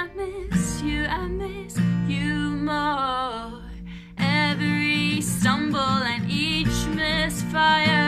I miss you, I miss you more. Every stumble and each misfire.